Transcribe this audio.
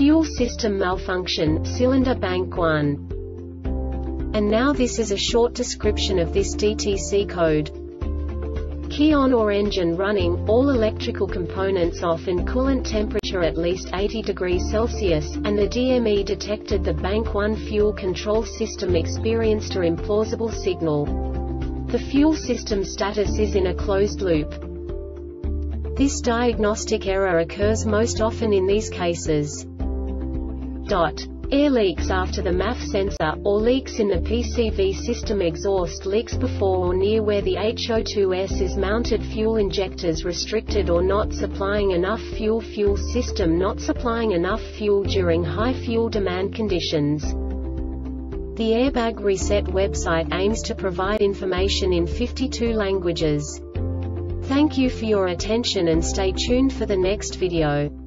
Fuel system malfunction, cylinder bank 1. And now this is a short description of this DTC code. Key on or engine running, all electrical components off and coolant temperature at least 80 degrees Celsius, and the DME detected the Bank 1 fuel control system experienced a implausible signal. The fuel system status is in a closed loop. This diagnostic error occurs most often in these cases. Dot. Air leaks after the MAF sensor, or leaks in the PCV system exhaust leaks before or near where the HO2S is mounted fuel injectors restricted or not supplying enough fuel fuel system not supplying enough fuel during high fuel demand conditions. The Airbag Reset website aims to provide information in 52 languages. Thank you for your attention and stay tuned for the next video.